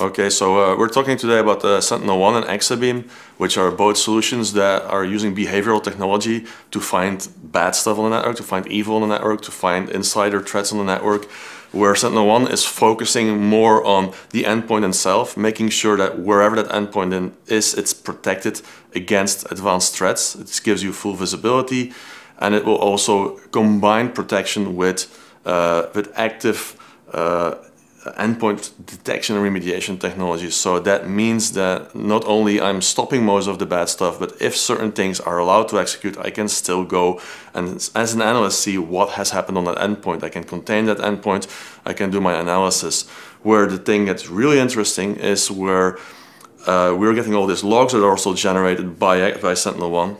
Okay, so uh, we're talking today about the SentinelOne and Exabeam, which are both solutions that are using behavioral technology to find bad stuff on the network, to find evil on the network, to find insider threats on the network, where SentinelOne is focusing more on the endpoint itself, making sure that wherever that endpoint in is, it's protected against advanced threats. It gives you full visibility, and it will also combine protection with, uh, with active uh, endpoint detection and remediation technologies. So that means that not only I'm stopping most of the bad stuff, but if certain things are allowed to execute, I can still go and as an analyst see what has happened on that endpoint. I can contain that endpoint, I can do my analysis. Where the thing that's really interesting is where uh, we're getting all these logs that are also generated by, by SentinelOne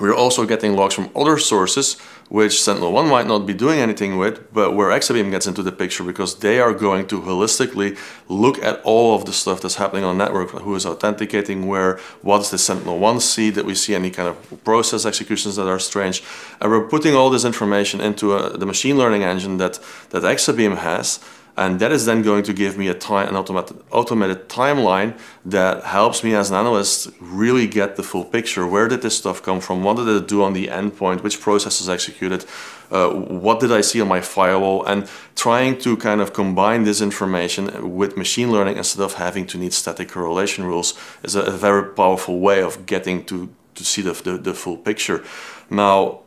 we're also getting logs from other sources, which SentinelOne might not be doing anything with, but where Exabeam gets into the picture because they are going to holistically look at all of the stuff that's happening on the network, who is authenticating where, what does the SentinelOne see, that we see any kind of process executions that are strange. And we're putting all this information into uh, the machine learning engine that, that Exabeam has, and that is then going to give me a time, an automated, automated timeline that helps me as an analyst really get the full picture. Where did this stuff come from? What did it do on the endpoint? Which process is executed? Uh, what did I see on my firewall? And trying to kind of combine this information with machine learning instead of having to need static correlation rules is a, a very powerful way of getting to, to see the, the, the full picture. Now,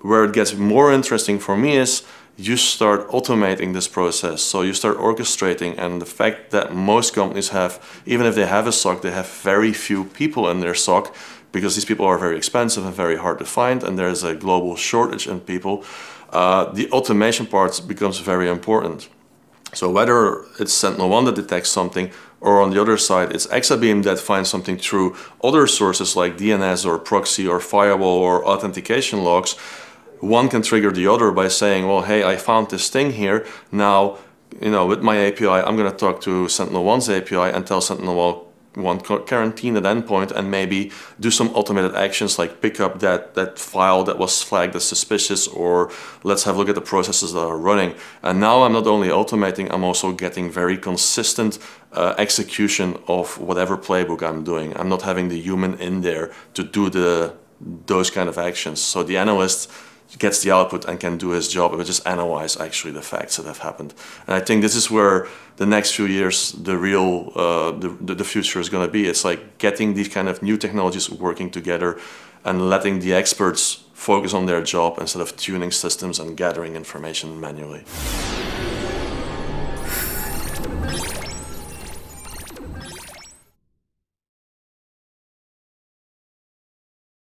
where it gets more interesting for me is you start automating this process. So you start orchestrating and the fact that most companies have, even if they have a SOC, they have very few people in their SOC because these people are very expensive and very hard to find and there's a global shortage in people. Uh, the automation part becomes very important. So whether it's SentinelOne that detects something or on the other side it's Exabeam that finds something through other sources like DNS or proxy or firewall or authentication logs, one can trigger the other by saying, well, hey, I found this thing here. Now, you know, with my API, I'm going to talk to SentinelOne's API and tell SentinelOne one quarantine that endpoint and maybe do some automated actions like pick up that, that file that was flagged as suspicious or let's have a look at the processes that are running. And now I'm not only automating, I'm also getting very consistent uh, execution of whatever playbook I'm doing. I'm not having the human in there to do the those kind of actions. So the analyst gets the output and can do his job and just analyze actually the facts that have happened. And I think this is where the next few years, the real, uh, the, the future is going to be. It's like getting these kind of new technologies working together and letting the experts focus on their job instead of tuning systems and gathering information manually.